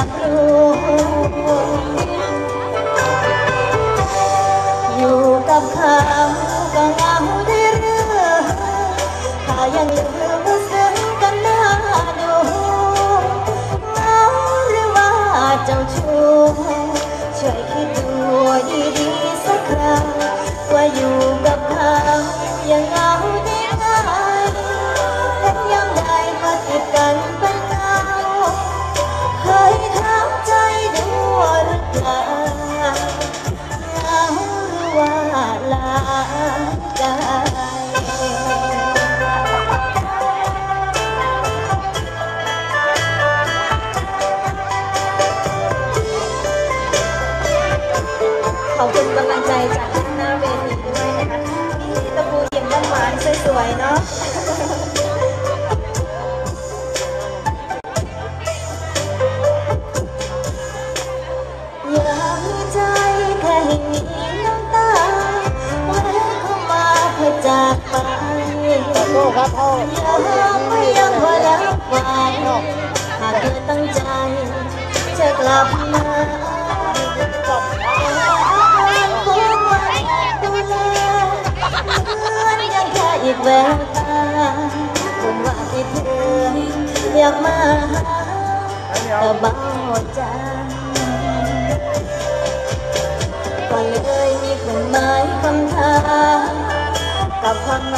Oh. ขอบคุณกำลังใจจากท่านหน้าเวทีด้วยนะคะนี่ตะปูเยียนด้านหวานสวยๆเนาะอย่าใจแค่นี้ ครับพ่อไม่ยอมพอแล้วไปหากเธอตั้งใจ จะกลับมาอีกแววตาคุณว่ที่เธอเรีมาหาแต่เบาใจก็เลยมีควหมายคำถามกับความ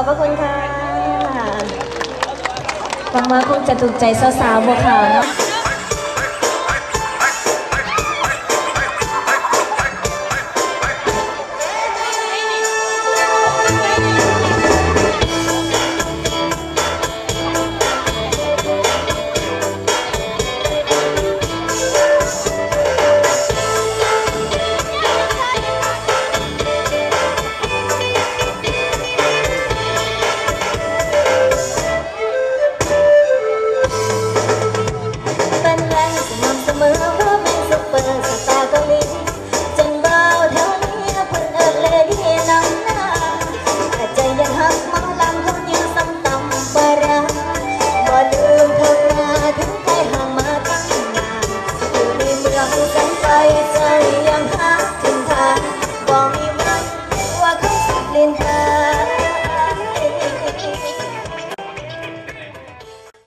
ขอบพระคุณค่ะหวังว่าคงจะถูกใจสาวๆบัวขาวเนาะ